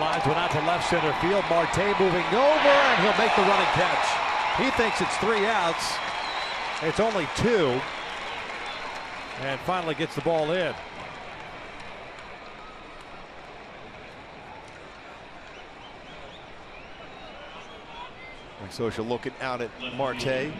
lines went out to left center field. Marte moving over, and he'll make the running catch. He thinks it's three outs. It's only two. And finally gets the ball in. Scioscia looking out at Marte.